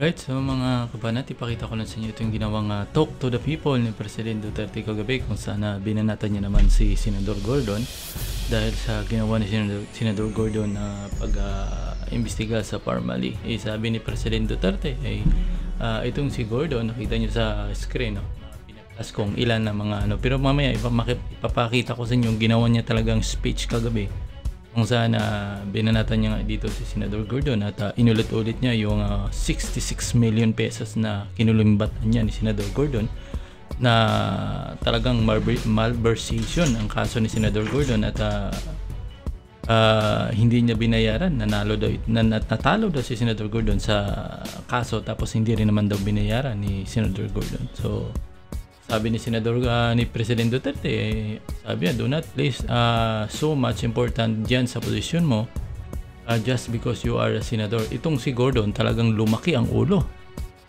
Right, so mga kabanat, ipakita ko lang sa inyo itong ginawang ah, talk to the people ni President Duterte kagabi kung saan uh, binanatan niya naman si Senador Gordon dahil sa ginawa ni Senador, Senador Gordon na pag-imbestiga sa Parmali. Eh, sabi ni President Duterte, ay ah, itong si Gordon, nakita niyo sa screen, no? Pinakas kung ilan na mga ano. Pero mamaya, ipapakita ko sa inyo yung ginawa niya talagang speech kagabi kung saan ah, binanatan niya dito si Senador Gordon at ah, inulit-ulit niya yung ah, 66 million pesos na kinulimbatan niya ni Senador Gordon na talagang malver- malversation ang kaso ni Senador Gordon at ah, ah, hindi niya binayaran. Nanalo daw na, nat- natalo daw si Senador Gordon sa kaso tapos hindi rin naman daw binayaran ni Senador Gordon. So sabi ni Senador ah, ni President Duterte, eh, sabi niya, do not place ah, so much important dyan sa posisyon mo ah, just because you are a senador. Itong si Gordon talagang lumaki ang ulo.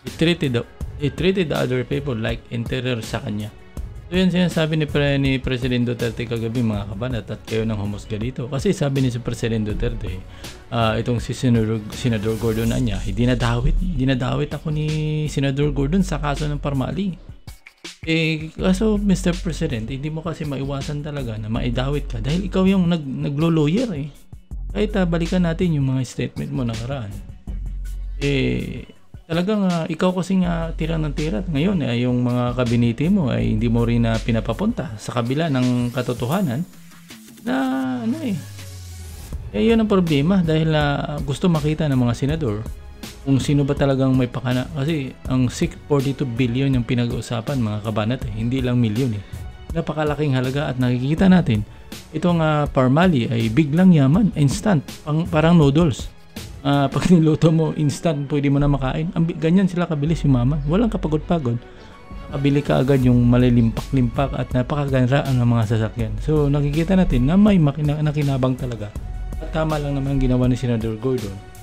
He treated the, he treated the other people like interior sa kanya. So yan sinasabi ni, Pre, ni President Duterte kagabi mga kabanat at kayo nang humusga dito. Kasi sabi ni si President Duterte, ah, itong si Senador, Senador Gordon na niya, hindi nadawit, hindi nadawit ako ni Senador Gordon sa kaso ng Parmali. Eh, kaso Mr. President, hindi mo kasi maiwasan talaga na maidawit ka dahil ikaw yung nag, naglo-lawyer eh. Kahit ah, balikan natin yung mga statement mo nakaraan. Eh, talagang ah, ikaw kasi nga tira ng tira. Ngayon, eh, yung mga kabinete mo ay hindi mo rin na pinapapunta sa kabila ng katotohanan na ano eh. Eh, yun ang problema dahil ah, gusto makita ng mga senador kung sino ba talagang may pakana. Kasi ang 642 billion yung pinag-uusapan mga kabanat eh. Hindi lang milyon eh. Napakalaking halaga at nakikita natin itong uh, Parmali ay biglang yaman, instant, pang, parang noodles. Ah, pag niluto mo, instant, pwede mo na makain. Ang, ganyan sila kabilis yumaman. Walang kapagod-pagod. Kabili ka agad yung malilimpak-limpak at napakaganda ng mga sasakyan. So nakikita natin na may makina- nakinabang talaga. At tama lang naman ang ginawa ni Senador Gordon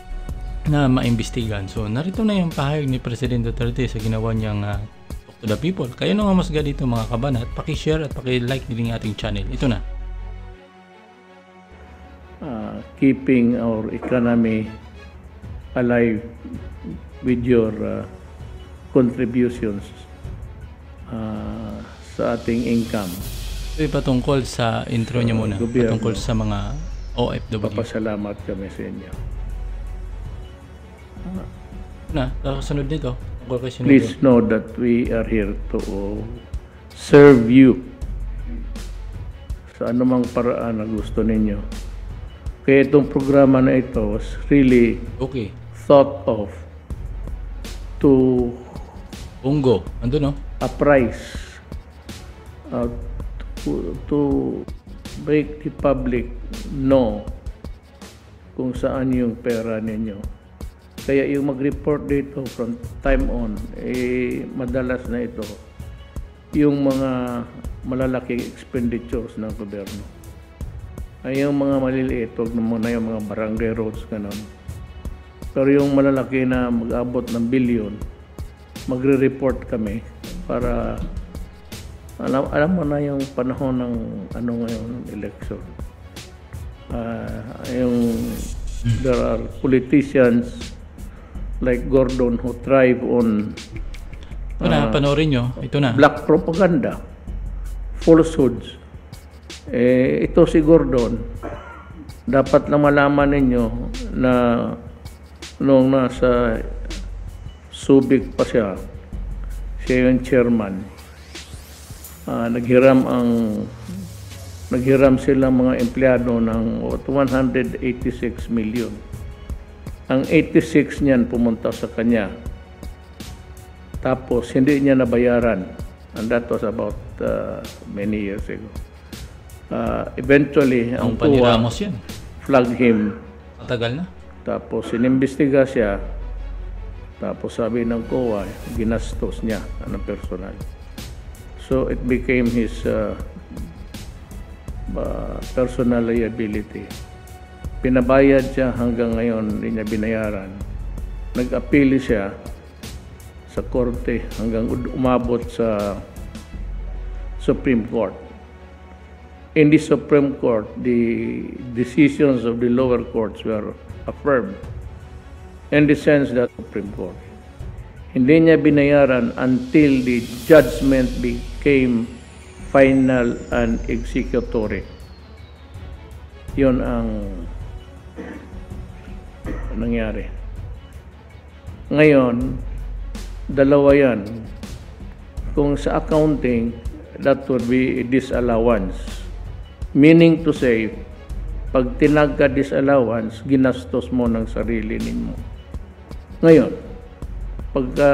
na maimbestigan. So, narito na yung pahayag ni President Duterte sa ginawa niyang uh, Talk to the People. Kayo nang masga dito mga kabanat, paki-share at paki-like din ating channel. Ito na. uh, keeping our economy alive with your uh, contributions uh, sa ating income. Ito patungkol sa intro niya muna. gobyerno. Patungkol sa mga OFW. Papasalamat kami sa inyo. Na, kasunod nito. Please know that we are here to serve you sa anumang paraan na gusto ninyo. Kaya itong programa na ito was really Okay. thought of to Bungo. Ando no? a price uh, to, to make the public know kung saan yung pera ninyo. Kaya yung mag-report dito from time on, eh, madalas na ito yung mga malalaking expenditures ng gobyerno. Ay yung mga maliliit, huwag naman na yung mga barangay roads, ganon. Pero yung malalaki na mag-abot ng billion, magre-report kami para alam alam mo na yung panahon ng ano ngayon election. Ah, yung there are politicians like Gordon who thrive on Ito na, panoorin nyo. Ito na. black propaganda, falsehoods. Eh, ito si Gordon, dapat lang malaman ninyo na noong nasa Subic pa siya, siya yung chairman. Ah, naghiram ang naghiram sila mga empleyado ng 186 million. Ang 86 niyan pumunta sa kanya. Tapos hindi niya nabayaran. And that was about uh, many years ago. Uh, eventually, ang Ang yan. flag him. Matagal na. Tapos inimbestiga siya. Tapos sabi ng COA, ginastos niya ng personal. So it became his uh, uh, personal liability. Pinabayad siya hanggang ngayon, hindi niya binayaran. Nag-appeal siya sa korte hanggang umabot sa Supreme Court. In the Supreme Court, the decisions of the lower courts were affirmed in the sense that Supreme Court Hindi niya binayaran until the judgment became final and executory. Yun ang nangyari. Ngayon, dalawa yan. Kung sa accounting, that would be disallowance. Meaning to say, pag tinag ka disallowance, ginastos mo ng sarili ninyo. Ngayon, pagka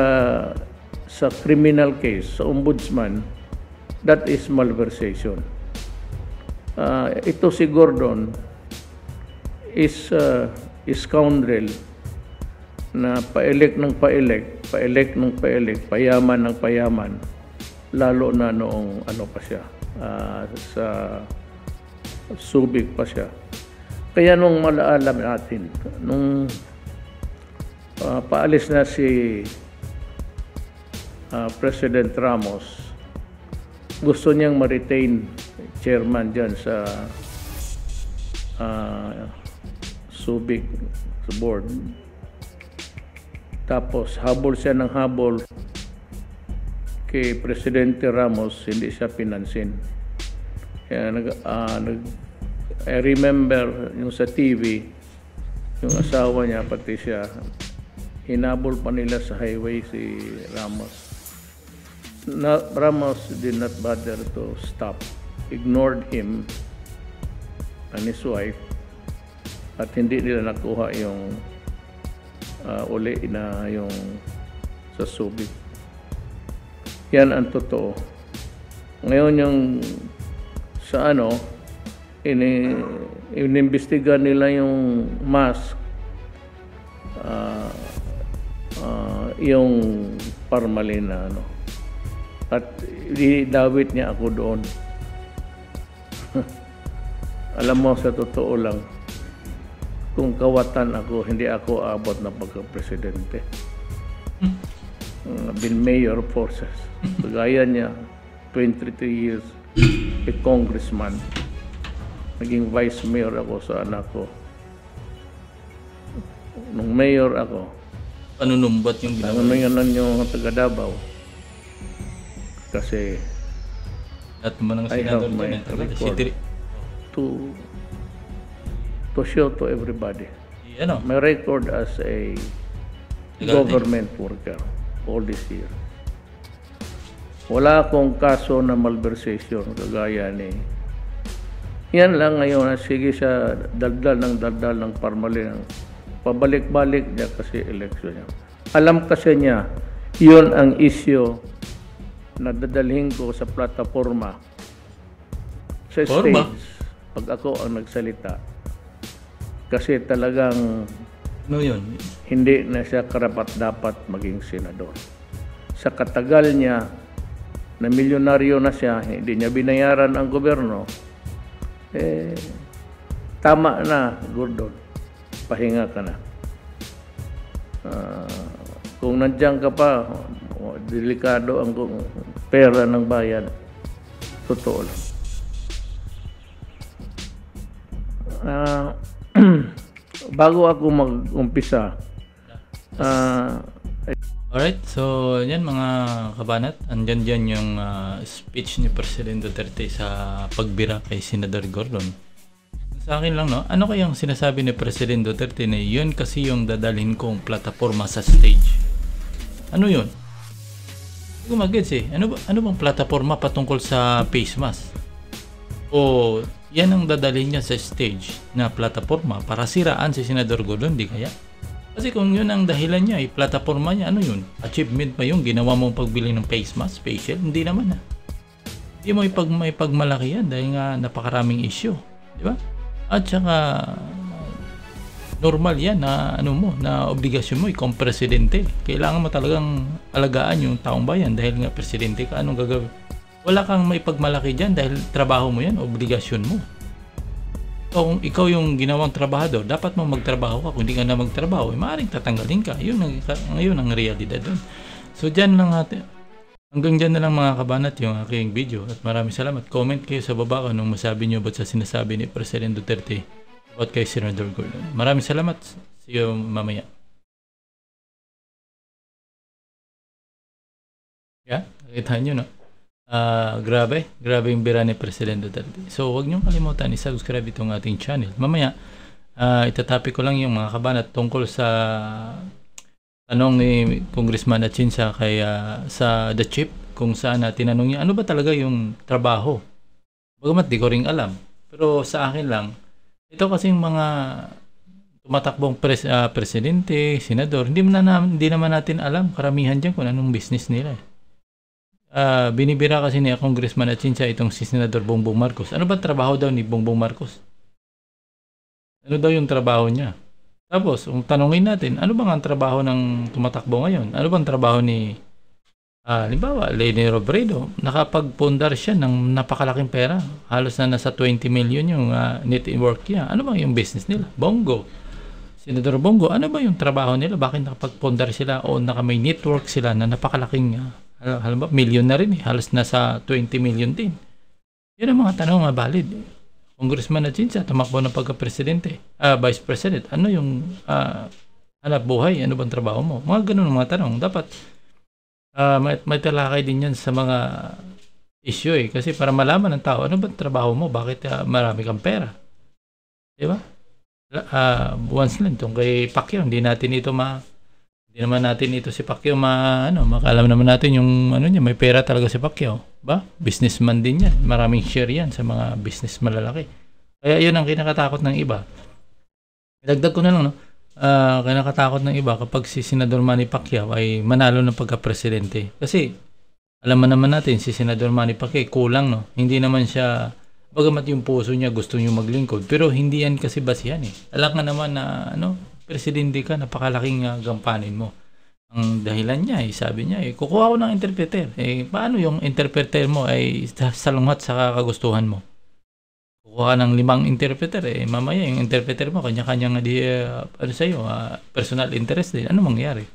sa criminal case, sa ombudsman, that is malversation. Ah, ito si Gordon is uh, scoundrel na pa-elect ng pa-elect, pa-elect ng pa-elect, payaman ng payaman, lalo na noong ano pa siya, ah, sa Subic pa siya. Kaya nung malaalam natin, nung ah, paalis na si ah, President Ramos, gusto niyang ma-retain chairman dyan sa ah, Subic sa board. Tapos habol siya ng habol kay Presidente Ramos, hindi siya pinansin. Kaya nag, ah, nag, I remember yung sa TV, yung asawa niya, pati siya, hinabol pa nila sa highway si Ramos. Na, Ramos did not bother to stop. Ignored him and his wife at hindi nila nakuha yung ah, uli na yung sa Subic. Yan ang totoo. Ngayon yung sa ano, ini inimbestiga nila yung mask ah, ah, yung parmalin na ano. At idawit niya ako doon. Alam mo, sa totoo lang, kung kawatan ako, hindi ako abot na pagka-presidente. Uh, been mayor of forces. Kagaya niya, 23 years, a congressman. Naging vice mayor ako sa anak ko. Nung mayor ako, Panunumbat yung ginawa. ano yan yung taga Davao. Kasi At mo ng I senador have my dyan. eh. Tri- to to show to everybody. ano, My record as a Legal government worker all this year. Wala akong kaso na malversation kagaya ni yan lang ngayon, ah, sige siya daldal ng daldal ng parmalin. Pabalik-balik niya kasi election niya. Alam kasi niya, yun ang issue na dadalhin ko sa plataforma sa Forma? stage pag ako ang nagsalita. Kasi talagang ano yun? hindi na siya karapat dapat maging senador. Sa katagal niya na milyonaryo na siya, hindi niya binayaran ang gobyerno, eh, tama na, Gordon. Pahinga ka na. Ah, kung nandiyan ka pa, delikado ang pera ng bayan. Totoo lang. Bago ako mag-umpisa, ah, Alright, so yan mga kabanat, andyan dyan yung ah, speech ni President Duterte sa pagbira kay Senador Gordon. Sa akin lang, no, ano kayang sinasabi ni President Duterte na yun kasi yung dadalhin kong plataforma sa stage? Ano yun? Hindi ko mag-gets eh. Ano, ano bang plataforma patungkol sa face mask? O yan ang dadalhin niya sa stage na plataforma para siraan si Senador Gordon, di kaya? Kasi kung yun ang dahilan niya, eh, plataforma niya, ano yun? Achievement ba yung ginawa mong pagbili ng face mask, facial? Hindi naman ah. Hindi mo ipag, may pagmalaki yan dahil nga napakaraming issue. Di ba? At saka, normal yan na ano mo, na obligasyon mo, ikaw ang presidente. Kailangan mo talagang alagaan yung taong bayan dahil nga presidente ka, anong gagawin? Wala kang may pagmalaki dyan dahil trabaho mo yan, obligasyon mo. kung ikaw yung ginawang trabahador, dapat mo magtrabaho ka. Kung hindi ka na magtrabaho, eh, maaaring tatanggalin ka. Yun ang, ngayon ang realidad doon. So, dyan lang natin. Hanggang dyan na lang mga kabanat yung aking video. At maraming salamat. Comment kayo sa baba kung anong masabi nyo about sa sinasabi ni President Duterte about kay Senator Gordon. Maraming salamat. See you mamaya. Yeah, nakita nyo, no? Ah, grabe, grabe yung bira ni Presidente Duterte. So, huwag niyong kalimutan i-subscribe itong ating channel. Mamaya, ah itatopic ko lang yung mga kabanat tungkol sa tanong ni Congressman Atienza kay ah, sa The Chip kung saan na tinanong niya ano ba talaga yung trabaho. Bagamat di ko ring alam. Pero sa akin lang, ito kasing mga tumatakbong pres, ah, presidente, senador, hindi, na, hindi naman natin alam karamihan dyan kung anong business nila. eh. Ah, binibira kasi ni Congressman Atienza itong si Senador Bongbong Marcos. Ano ba trabaho daw ni Bongbong Marcos? Ano daw yung trabaho niya? Tapos, kung tanongin natin, ano bang ang trabaho ng tumatakbo ngayon? Ano bang trabaho ni Ah, halimbawa, Leni Robredo, nakapagpundar siya ng napakalaking pera. Halos na nasa 20 million yung ah, net niya. Ano bang yung business nila? Bongo. Senador Bongo, ano ba yung trabaho nila? Bakit nakapagpundar sila o naka may network sila na napakalaking, uh, halimbawa, million na rin eh. Halos nasa 20 million din. Yan ang mga tanong nga valid. Congressman Atienza, tumakbo ng pagka-presidente, ah, vice president. Ano yung ah, hanap buhay? Ano bang trabaho mo? Mga ganun mga tanong. Dapat Ah, may, may talakay din yan sa mga issue eh. Kasi para malaman ng tao, ano ba trabaho mo? Bakit ah, marami kang pera? Di ba? Ah, once lang itong kay Pacquiao, hindi natin ito ma... Hindi naman natin ito si Pacquiao ma... Ano, makaalam naman natin yung ano niya, may pera talaga si Pacquiao. Ba? Businessman din yan. Maraming share yan sa mga business malalaki. Kaya yun ang kinakatakot ng iba. Dagdag ko na lang, no? Ah, kinakatakot ng iba kapag si Senador Manny Pacquiao ay manalo ng pagka-presidente. Kasi alam naman natin si Senador Manny Pacquiao kulang no. Hindi naman siya bagamat yung puso niya gusto niyo maglingkod pero hindi yan kasi basihan eh. Alam nga naman na ano, presidente ka, napakalaking uh, gampanin mo. Ang dahilan niya, eh, sabi niya, eh, kukuha ko ng interpreter. Eh, paano yung interpreter mo ay sa- salungat sa kagustuhan mo? kukuha ng limang interpreter eh mamaya yung interpreter mo kanya-kanya nga di uh, ano sa iyo personal interest din ano mangyayari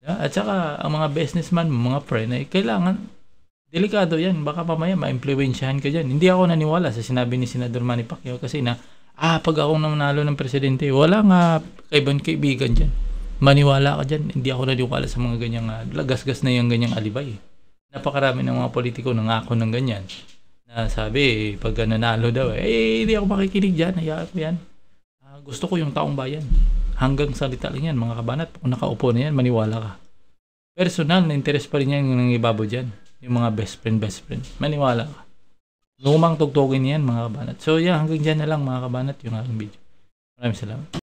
Yeah, at saka ang mga businessman mga friend ay kailangan delikado yan baka mamaya ma-influensyahan ka dyan hindi ako naniwala sa sinabi ni Senador Manny Pacquiao kasi na ah pag ako nanalo ng presidente wala nga kaibang kaibigan dyan maniwala ka dyan hindi ako naniwala sa mga ganyang uh, lagasgas na yung ganyang alibay napakarami ng mga politiko nangako ng ganyan na sabi, pag nanalo daw, eh, hindi ako makikinig dyan, hayaan ko yan. Ah, gusto ko yung taong bayan. Hanggang salita lang yan, mga kabanat. Kung nakaupo na yan, maniwala ka. Personal na interest pa rin yan yung nangibabo dyan. Yung mga best friend, best friend. Maniwala ka. Lumang tugtugin yan, mga kabanat. So, yeah, hanggang dyan na lang, mga kabanat, yung aking video. Maraming salamat.